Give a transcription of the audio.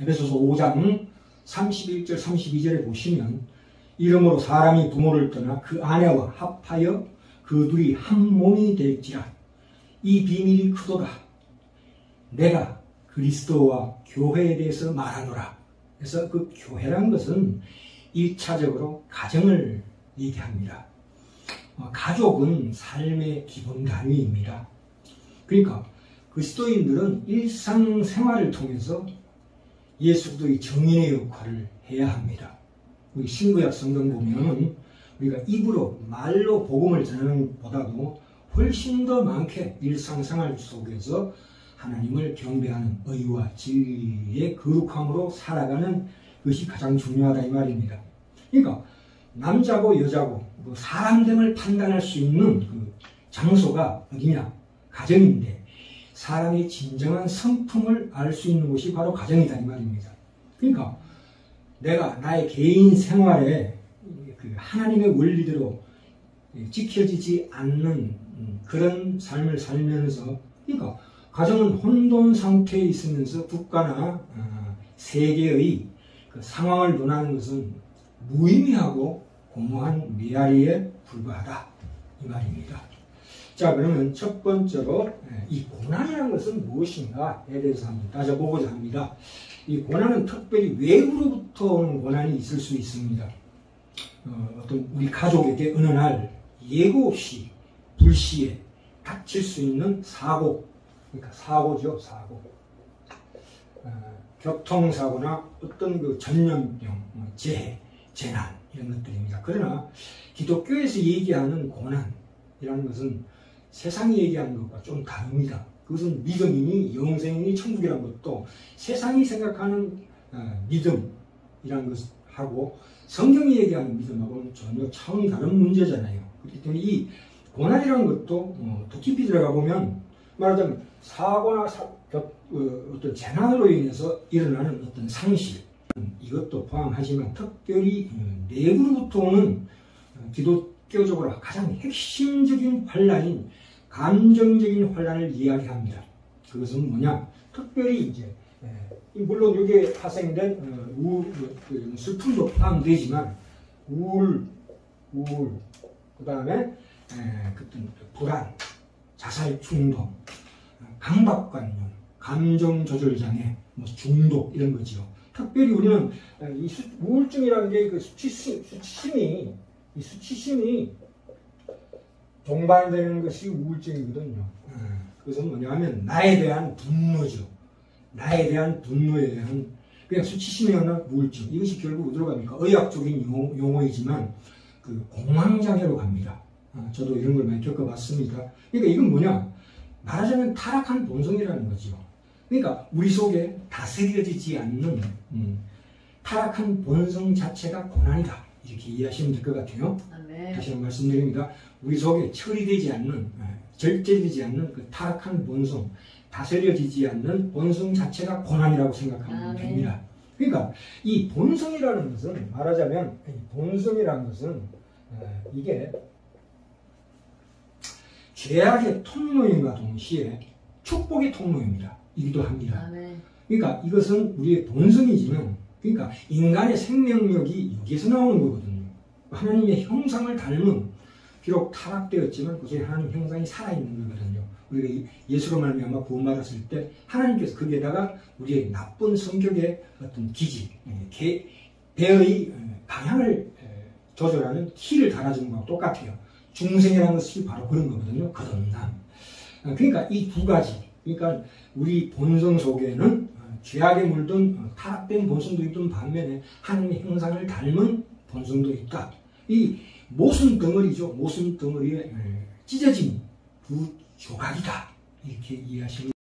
에베소서 5장 31절 32절에 보시면 이름으로 사람이 부모를 떠나 그 아내와 합하여 그 둘이 한 몸이 될지라 이 비밀이 크도다 내가 그리스도와 교회에 대해서 말하노라 그래서 그 교회란 것은 1차적으로 가정을 얘기합니다. 어, 가족은 삶의 기본 단위입니다. 그러니까 그리스도인들은 일상생활을 통해서 예수 그리스도의 정인의 역할을 해야 합니다. 우리 신구약 성경 보면 우리가 입으로 말로 복음을 전하는 보다도 훨씬 더 많게 일상생활 속에서 하나님을 경배하는 의와 진리의 거룩함으로 살아가는 것이 가장 중요하다 이 말입니다. 그러니까 남자고 여자고 그 사람 등을 판단할 수 있는 그 장소가 어디냐? 가정인데 사람의 진정한 성품을 알 수 있는 곳이 바로 가정이다 이 말입니다. 그러니까 내가 나의 개인 생활에 그 하나님의 원리대로 지켜지지 않는 그런 삶을 살면서 그러니까 가정은 혼돈 상태에 있으면서 국가나 어, 세계의 그 상황을 논하는 것은 무의미하고 공허한 메아리에 불과하다 이 말입니다. 자 그러면 첫 번째로 예, 이 고난이라는 것은 무엇인가에 대해서 한번 따져보고자 합니다. 이 고난은 특별히 외부로부터 오는 고난이 있을 수 있습니다. 어, 떤 우리 가족에게 어느 날 예고 없이 불시에 닥칠 수 있는 사고 그러니까 사고죠 사고 어, 교통사고나 어떤 그 전염병, 뭐 재해, 재난 이런 것들입니다. 그러나 기독교에서 얘기하는 고난 이라는 것은 세상이 얘기하는 것과 좀 다릅니다. 그것은 믿음이니 영생이니 천국이라는 것도 세상이 생각하는 어, 믿음이라는 것하고 성경이 얘기하는 믿음하고는 전혀 차원이 다른 문제잖아요. 그렇기 때문에 이 고난이라는 것도 어, 더 깊이 들어가 보면 말하자면 사고나 사, 어, 어떤 재난으로 인해서 일어나는 어떤 상실 이것도 포함하지만 특별히 어, 내부로부터 오는 어, 기 독교적으로 가장 핵심적인 환란인 감정적인 환란을 이야기합니다. 그것은 뭐냐? 특별히 이제 예, 물론 여기에 파생된 우울, 그 슬픔도 포함되지만 우울, 우울, 그 다음에 예, 어떤 불안, 자살 충동, 강박관념, 감정 조절 장애, 뭐 중독 이런 거죠. 특별히 우리는 이 수, 우울증이라는 게 그 수치심, 수치심이 이 수치심이 동반되는 것이 우울증이거든요. 그것은 뭐냐면 나에 대한 분노죠. 나에 대한 분노에 대한 그냥 수치심이나 우울증 이것이 결국 어디로 갑니까? 의학적인 용어, 이지만그 공황장애로 갑니다. 아, 저도 이런 걸 많이 겪어봤습니다. 그러니까 이건 뭐냐? 말하자면 타락한 본성이라는 거죠. 그러니까 우리 속에 다스려지지 않는 음, 타락한 본성 자체가 고난이다. 이렇게 이해하시면 될 것 같아요. 아, 네. 다시 한번 말씀드립니다. 우리 속에 처리되지 않는, 예, 절제되지 않는 그 타락한 본성, 다스려지지 않는 본성 자체가 고난이라고 생각하면 아, 네. 됩니다. 그러니까 이 본성이라는 것은 말하자면 본성이라는 것은 예, 이게 죄악의 통로임과 동시에 축복의 통로입니다. 이기도 합니다. 아, 네. 그러니까 이것은 우리의 본성이지만 그러니까 인간의 생명력이 여기서 나오는 거거든요. 하나님의 형상을 닮은 비록 타락되었지만 그 속에 하나님 형상이 살아있는 거거든요. 우리가 예수로 말미암아 구원받았을 때 하나님께서 거기에다가 우리의 나쁜 성격의 어떤 기질, 개, 배의 방향을 조절하는 키를 달아주는 거와 똑같아요. 중생이라는 것이 바로 그런 거거든요. 거듭남. 그러니까 이 두 가지, 그러니까 우리 본성 속에는 죄악에 물든 타락된 본성도 있던 반면에 하나님의 형상을 닮은 본성도 있다. 이 모순 덩어리죠. 모순 덩어리에 찢어진 두 조각이다. 이렇게 이해하시면